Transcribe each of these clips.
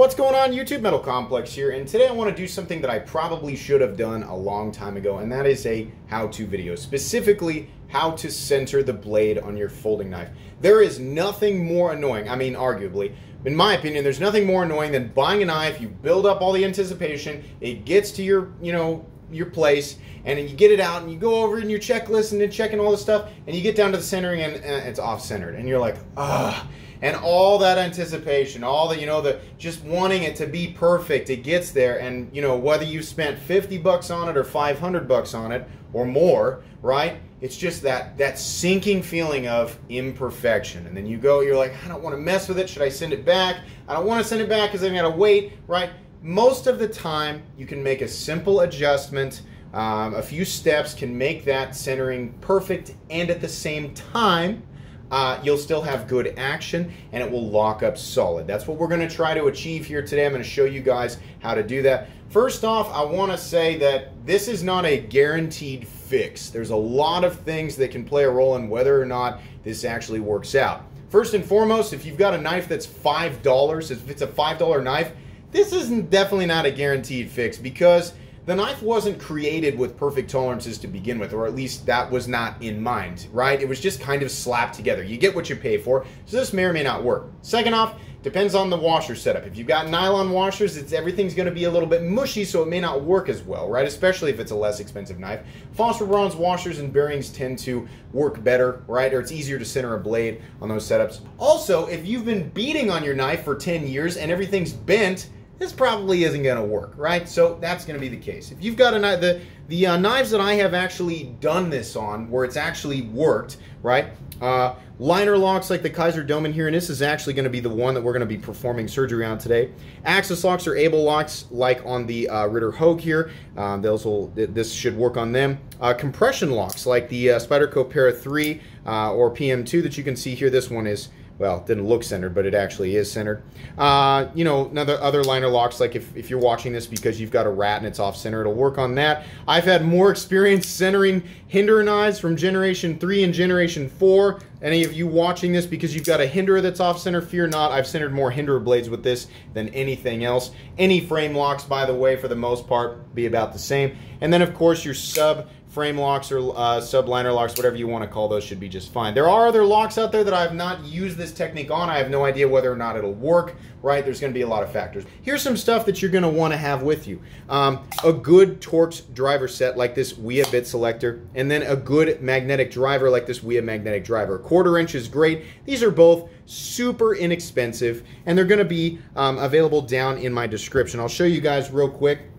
What's going on YouTube Metal Complex here and today I want to do something that I probably should have done a long time ago and that is a how-to video specifically how to center the blade on your folding knife. There is nothing more annoying, I mean arguably, in my opinion there's nothing more annoying than buying a knife, you build up all the anticipation, it gets to your, you know, your place and you get it out and you go over in your checklist and then checking all the stuff and you get down to the centering and, and it's off centered and you're like, ah and all that anticipation, all the you know the just wanting it to be perfect, it gets there, and you know whether you spent 50 bucks on it or 500 bucks on it or more, right? It's just that that sinking feeling of imperfection, and then you go, you're like, I don't want to mess with it. Should I send it back? I don't want to send it back because I'm gonna wait, right? Most of the time, you can make a simple adjustment. Um, a few steps can make that centering perfect, and at the same time uh, you'll still have good action and it will lock up solid. That's what we're going to try to achieve here today. I'm going to show you guys how to do that. First off, I want to say that this is not a guaranteed fix. There's a lot of things that can play a role in whether or not this actually works out. First and foremost, if you've got a knife that's $5, if it's a $5 knife, this isn't definitely not a guaranteed fix because the knife wasn't created with perfect tolerances to begin with, or at least that was not in mind, right? It was just kind of slapped together. You get what you pay for, so this may or may not work. Second off, depends on the washer setup. If you've got nylon washers, it's everything's going to be a little bit mushy, so it may not work as well, right? Especially if it's a less expensive knife. Phosphor bronze washers and bearings tend to work better, right? Or it's easier to center a blade on those setups. Also, if you've been beating on your knife for 10 years and everything's bent, this probably isn't going to work, right? So that's going to be the case. If you've got a the the uh, knives that I have actually done this on, where it's actually worked, right? Uh, liner locks like the Kizer Domen here, and this is actually going to be the one that we're going to be performing surgery on today. Axis locks or able locks like on the uh, Ritter Hogue here. Um, those will this should work on them. Uh, compression locks like the uh, Spyderco Para 3 uh, or PM2 that you can see here. This one is well, it didn't look centered, but it actually is centered. Uh, you know, another other liner locks, like if, if you're watching this because you've got a rat and it's off center, it'll work on that. I've had more experience centering Hinderer knives from generation 3 and generation 4. Any of you watching this because you've got a Hinderer that's off center, fear not. I've centered more Hinderer blades with this than anything else. Any frame locks, by the way, for the most part, be about the same. And then, of course, your sub frame locks or uh, subliner locks, whatever you want to call those, should be just fine. There are other locks out there that I have not used this technique on. I have no idea whether or not it'll work, right? There's going to be a lot of factors. Here's some stuff that you're going to want to have with you. Um, a good Torx driver set like this Wiha bit selector, and then a good magnetic driver like this Wiha magnetic driver. A quarter inch is great. These are both super inexpensive, and they're going to be um, available down in my description. I'll show you guys real quick.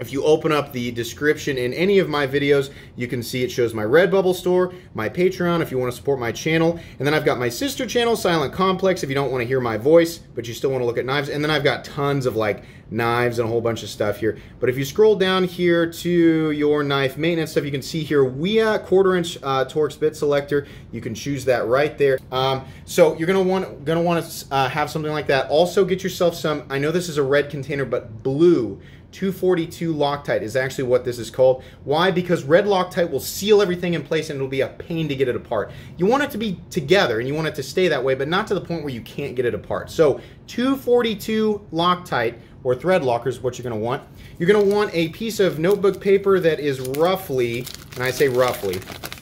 If you open up the description in any of my videos, you can see it shows my Redbubble store, my Patreon if you want to support my channel, and then I've got my sister channel, Silent Complex, if you don't want to hear my voice, but you still want to look at knives, and then I've got tons of like knives and a whole bunch of stuff here. But if you scroll down here to your knife maintenance stuff, you can see here Wiha quarter inch uh, Torx bit selector. You can choose that right there. Um, so you're gonna want gonna want to uh, have something like that. Also get yourself some. I know this is a red container, but blue 242 Loctite is actually what this is called. Why? Because red Loctite will seal everything in place and it'll be a pain to get it apart. You want it to be together and you want it to stay that way, but not to the point where you can't get it apart. So 242 Loctite or thread lockers, is what you're gonna want. You're gonna want a piece of notebook paper that is roughly, and I say roughly,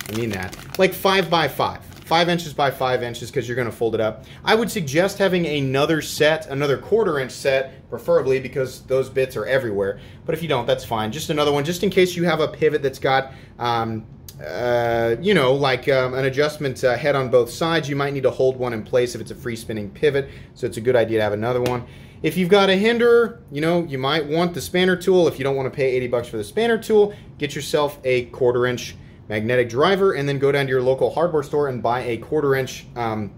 I mean that, like five by five five inches by five inches because you're going to fold it up. I would suggest having another set, another quarter inch set, preferably because those bits are everywhere. But if you don't, that's fine. Just another one, just in case you have a pivot that's got, um, uh, you know, like um, an adjustment uh, head on both sides. You might need to hold one in place if it's a free spinning pivot. So it's a good idea to have another one. If you've got a Hinderer, you know, you might want the spanner tool. If you don't want to pay 80 bucks for the spanner tool, get yourself a quarter inch magnetic driver, and then go down to your local hardware store and buy a quarter inch um,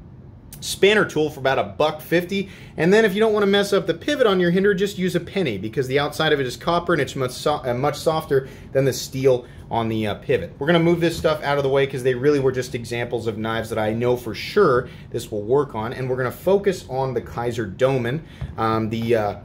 spanner tool for about a buck fifty. And then if you don't want to mess up the pivot on your Hinderer, just use a penny because the outside of it is copper and it's much, so uh, much softer than the steel on the uh, pivot. We're going to move this stuff out of the way because they really were just examples of knives that I know for sure this will work on. And we're going to focus on the Kizer Domen, um, the uh,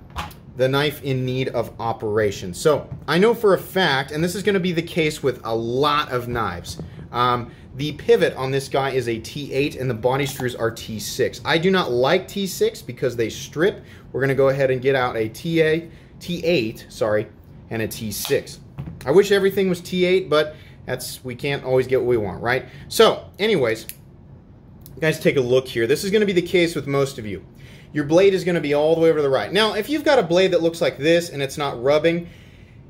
the knife in need of operation. So I know for a fact, and this is going to be the case with a lot of knives, Um, the pivot on this guy is a T8 and the body screws are T6. I do not like T6 because they strip. We're gonna go ahead and get out a TA, T8, sorry, and a T6. I wish everything was T8, but that's we can't always get what we want, right? So, anyways, guys take a look here. This is gonna be the case with most of you. Your blade is gonna be all the way over to the right. Now, if you've got a blade that looks like this and it's not rubbing,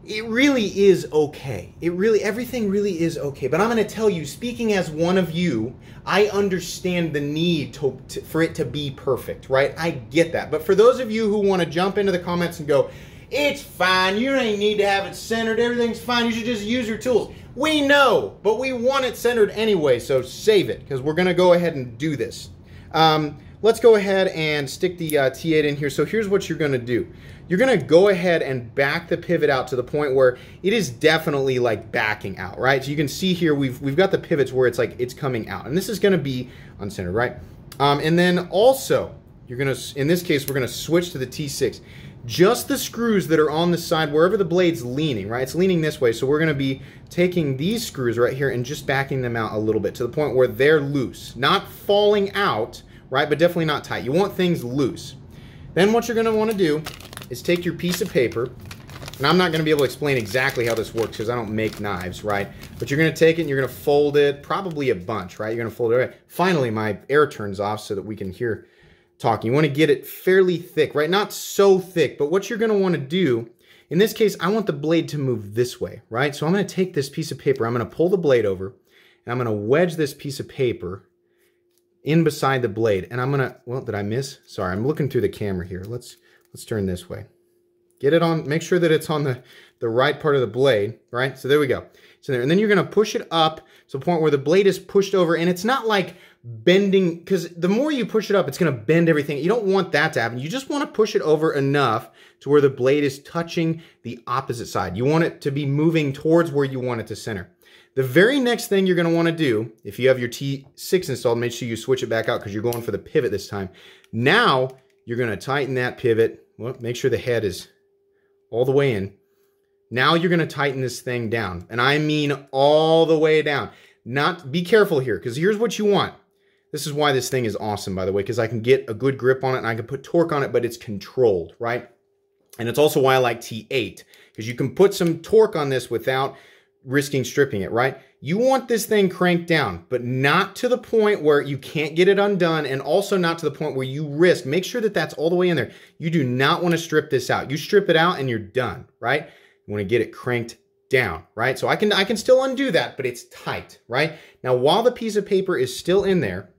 it really is okay. It really, everything really is okay. But I'm going to tell you, speaking as one of you, I understand the need to, to, for it to be perfect, right? I get that. But for those of you who want to jump into the comments and go, it's fine, you don't need to have it centered, everything's fine, you should just use your tools. We know, but we want it centered anyway, so save it, because we're going to go ahead and do this. Um, let's go ahead and stick the uh, T8 in here. So here's what you're going to do you're gonna go ahead and back the pivot out to the point where it is definitely like backing out, right? So you can see here we've we've got the pivots where it's like it's coming out, and this is gonna be uncentered, right? Um, and then also you're gonna in this case we're gonna switch to the T6. Just the screws that are on the side wherever the blade's leaning, right? It's leaning this way, so we're gonna be taking these screws right here and just backing them out a little bit to the point where they're loose, not falling out, right? But definitely not tight. You want things loose. Then what you're gonna wanna do is take your piece of paper, and I'm not going to be able to explain exactly how this works because I don't make knives, right? But you're going to take it and you're going to fold it, probably a bunch, right? You're going to fold it. Right? Finally, my air turns off so that we can hear talking. You want to get it fairly thick, right? Not so thick, but what you're going to want to do, in this case, I want the blade to move this way, right? So I'm going to take this piece of paper, I'm going to pull the blade over, and I'm going to wedge this piece of paper in beside the blade. And I'm going to, well, did I miss? Sorry, I'm looking through the camera here. Let's Let's turn this way. Get it on, make sure that it's on the, the right part of the blade, right? So there we go. So there, and then you're gonna push it up to the point where the blade is pushed over and it's not like bending, because the more you push it up, it's gonna bend everything. You don't want that to happen. You just wanna push it over enough to where the blade is touching the opposite side. You want it to be moving towards where you want it to center. The very next thing you're gonna wanna do, if you have your T6 installed, make sure you switch it back out because you're going for the pivot this time. Now, you're going to tighten that pivot. Well, make sure the head is all the way in. Now you're going to tighten this thing down. And I mean all the way down. Not be careful here because here's what you want. This is why this thing is awesome, by the way, because I can get a good grip on it and I can put torque on it, but it's controlled, right? And it's also why I like T8 because you can put some torque on this without risking stripping it, right? You want this thing cranked down, but not to the point where you can't get it undone and also not to the point where you risk. Make sure that that's all the way in there. You do not want to strip this out. You strip it out and you're done, right? You want to get it cranked down, right? So I can I can still undo that, but it's tight, right? Now, while the piece of paper is still in there,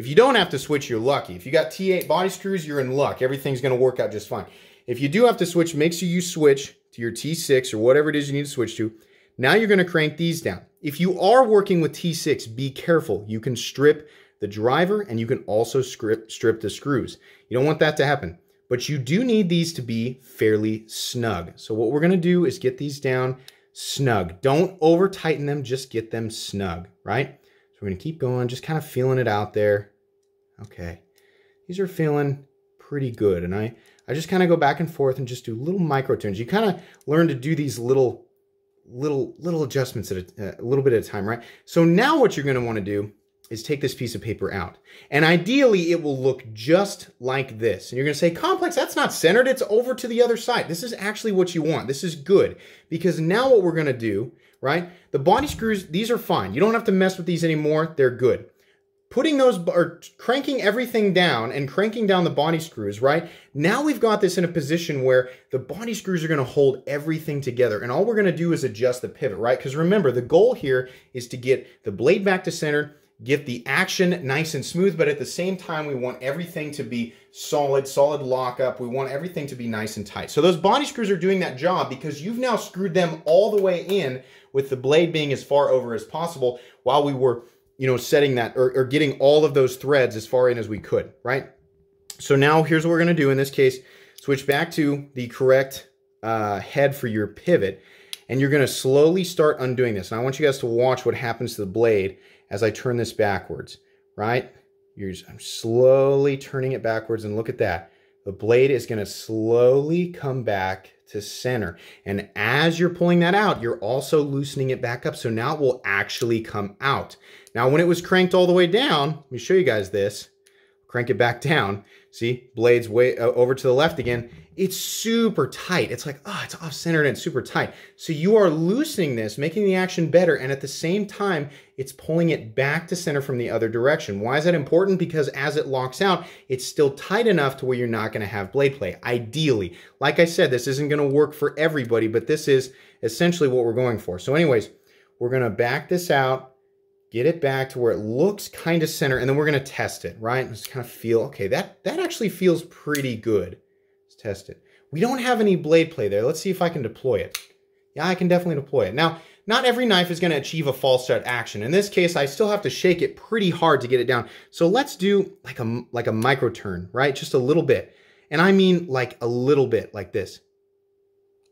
if you don't have to switch, you're lucky. If you got T8 body screws, you're in luck. Everything's going to work out just fine. If you do have to switch, make sure you switch to your T6 or whatever it is you need to switch to. Now you're going to crank these down. If you are working with T6, be careful. You can strip the driver and you can also strip, strip the screws. You don't want that to happen, but you do need these to be fairly snug. So what we're going to do is get these down snug. Don't over tighten them, just get them snug, right? So we're to keep going, just kind of feeling it out there. Okay. These are feeling pretty good. And I, I just kind of go back and forth and just do little micro tunes. You kind of learn to do these little little little adjustments at a, a little bit at a time, right? So now what you're going to want to do is take this piece of paper out. And ideally, it will look just like this. And you're going to say, complex, that's not centered. It's over to the other side. This is actually what you want. This is good. Because now what we're going to do, right? The body screws, these are fine. You don't have to mess with these anymore. They're good putting those or cranking everything down and cranking down the body screws, right? Now we've got this in a position where the body screws are going to hold everything together. And all we're going to do is adjust the pivot, right? Because remember, the goal here is to get the blade back to center, get the action nice and smooth, but at the same time, we want everything to be solid, solid lockup. We want everything to be nice and tight. So those body screws are doing that job because you've now screwed them all the way in with the blade being as far over as possible while we were you know, setting that or, or getting all of those threads as far in as we could, right? So now here's what we're to do in this case. Switch back to the correct uh, head for your pivot. And you're to slowly start undoing this. And I want you guys to watch what happens to the blade as I turn this backwards, right? You're just, I'm slowly turning it backwards and look at that. the blade is gonna slowly come back to center. And as you're pulling that out, you're also loosening it back up. So now it will actually come out. Now, when it was cranked all the way down, let me show you guys this. Crank it back down. See, blades way uh, over to the left again. It's super tight. It's like, oh, it's off centered and it's super tight. So you are loosening this, making the action better. And at the same time, it's pulling it back to center from the other direction. Why is that important? Because as it locks out, it's still tight enough to where you're not gonna have blade play, ideally. Like I said, this isn't gonna work for everybody, but this is essentially what we're going for. So anyways, we're gonna back this out, get it back to where it looks kind of center, and then we're gonna test it, right? Just kind of feel, okay, that, that actually feels pretty good. Let's test it. We don't have any blade play there. Let's see if I can deploy it. Yeah, I can definitely deploy it. Now, not every knife is gonna achieve a false start action. In this case, I still have to shake it pretty hard to get it down. So let's do like a, like a micro turn, right? Just a little bit. And I mean like a little bit, like this.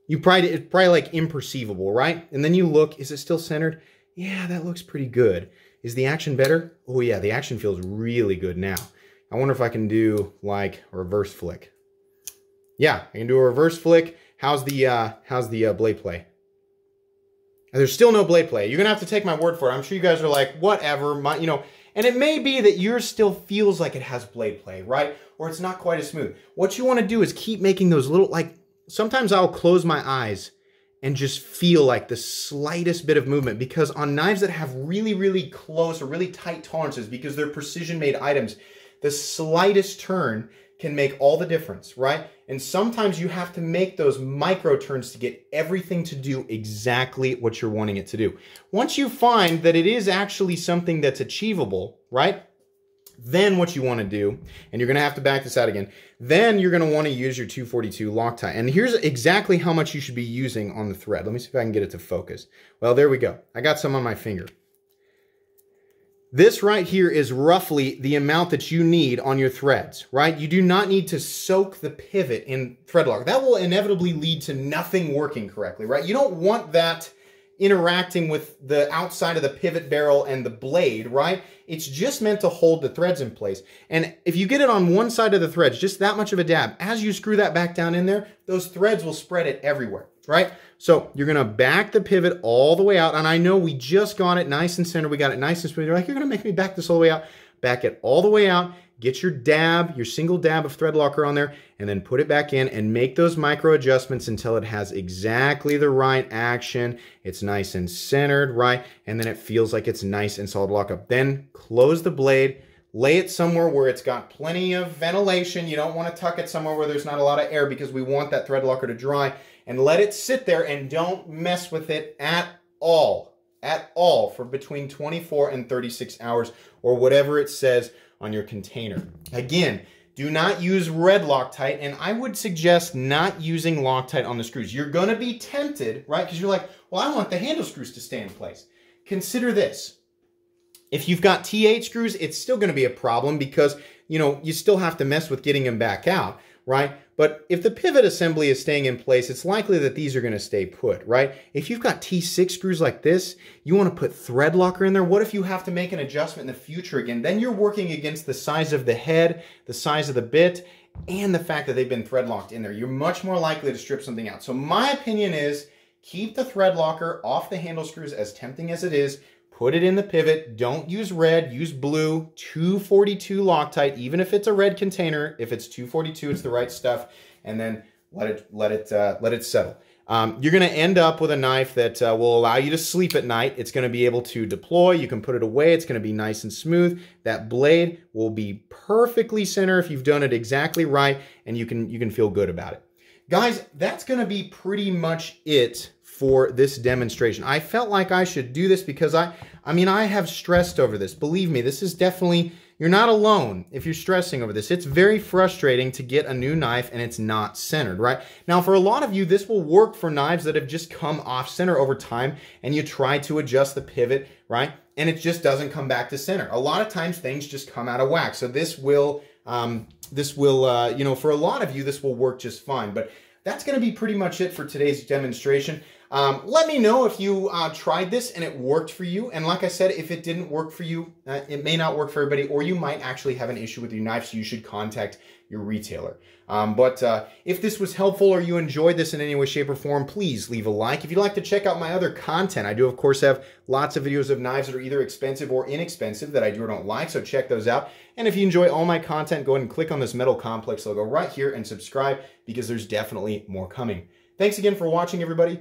You probably, it's probably like imperceivable, right? And then you look, is it still centered? Yeah, that looks pretty good. Is the action better? Oh yeah, the action feels really good now. I wonder if I can do like a reverse flick. Yeah, I can do a reverse flick. How's the uh, how's the uh, blade play? There's still no blade play. You're gonna have to take my word for it. I'm sure you guys are like, whatever, my, you know. And it may be that yours still feels like it has blade play, right? Or it's not quite as smooth. What you want to do is keep making those little like. Sometimes I'll close my eyes and just feel like the slightest bit of movement because on knives that have really, really close or really tight tolerances because they're precision made items, the slightest turn can make all the difference, right? And sometimes you have to make those micro turns to get everything to do exactly what you're wanting it to do. Once you find that it is actually something that's achievable, right? Then what you want to do, and you're going to have to back this out again, then you're going to want to use your 242 Loctite. And here's exactly how much you should be using on the thread. Let me see if I can get it to focus. Well, there we go. I got some on my finger. This right here is roughly the amount that you need on your threads, right? You do not need to soak the pivot in thread lock. That will inevitably lead to nothing working correctly, right? You don't want that interacting with the outside of the pivot barrel and the blade, right? It's just meant to hold the threads in place. And if you get it on one side of the threads, just that much of a dab, as you screw that back down in there, those threads will spread it everywhere, right? So you're gonna back the pivot all the way out. And I know we just got it nice and center. We got it nice and smooth. You're like, you're gonna make me back this all the way out. Back it all the way out get your dab, your single dab of thread locker on there, and then put it back in and make those micro adjustments until it has exactly the right action. It's nice and centered, right? And then it feels like it's nice and solid lockup. Then close the blade, lay it somewhere where it's got plenty of ventilation. You don't want to tuck it somewhere where there's not a lot of air because we want that thread locker to dry and let it sit there and don't mess with it at all, at all for between 24 and 36 hours or whatever it says on your container. Again, do not use red Loctite, and I would suggest not using Loctite on the screws. You're gonna be tempted, right? Because you're like, well, I want the handle screws to stay in place. Consider this. If you've got T8 screws, it's still gonna be a problem because, you know, you still have to mess with getting them back out, right? But if the pivot assembly is staying in place, it's likely that these are going to stay put, right? If you've got T6 screws like this, you want to put thread locker in there. What if you have to make an adjustment in the future again? Then you're working against the size of the head, the size of the bit, and the fact that they've been thread locked in there. You're much more likely to strip something out. So my opinion is keep the thread locker off the handle screws as tempting as it is put it in the pivot. Don't use red, use blue, 242 Loctite, even if it's a red container. If it's 242, it's the right stuff. And then let it, let it, uh, let it settle. Um, you're going to end up with a knife that uh, will allow you to sleep at night. It's going to be able to deploy. You can put it away. It's going to be nice and smooth. That blade will be perfectly center if you've done it exactly right, and you can you can feel good about it. Guys, that's going to be pretty much it for this demonstration. I felt like I should do this because I, I mean, I have stressed over this. Believe me, this is definitely, you're not alone if you're stressing over this. It's very frustrating to get a new knife and it's not centered, right? Now, for a lot of you, this will work for knives that have just come off center over time and you try to adjust the pivot, right? And it just doesn't come back to center. A lot of times things just come out of whack. So this will, um, this will, uh, you know, for a lot of you, this will work just fine. But that's going to be pretty much it for today's demonstration. Um, let me know if you uh, tried this and it worked for you. And like I said, if it didn't work for you, uh, it may not work for everybody, or you might actually have an issue with your knife, so you should contact your retailer. Um, but uh, if this was helpful or you enjoyed this in any way, shape, or form, please leave a like. If you'd like to check out my other content, I do, of course, have lots of videos of knives that are either expensive or inexpensive that I do or don't like, so check those out. And if you enjoy all my content, go ahead and click on this Metal Complex logo right here and subscribe because there's definitely more coming. Thanks again for watching, everybody